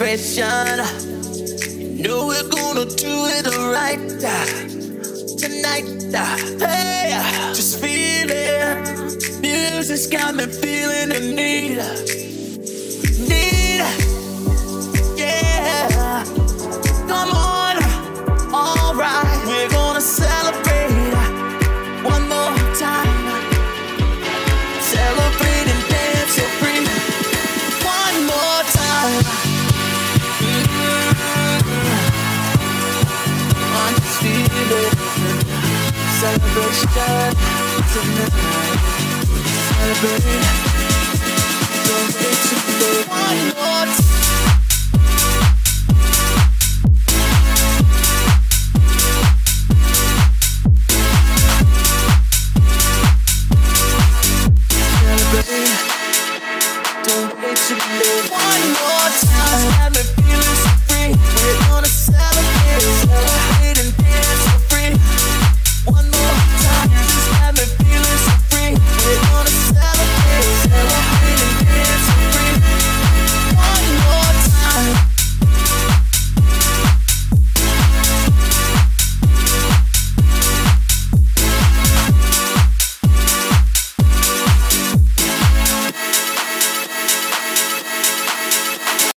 You know we're gonna do it alright uh, tonight. Uh, hey, uh, just feel it. Music's got me feeling the need. Need. Celebration tonight. Celebrate.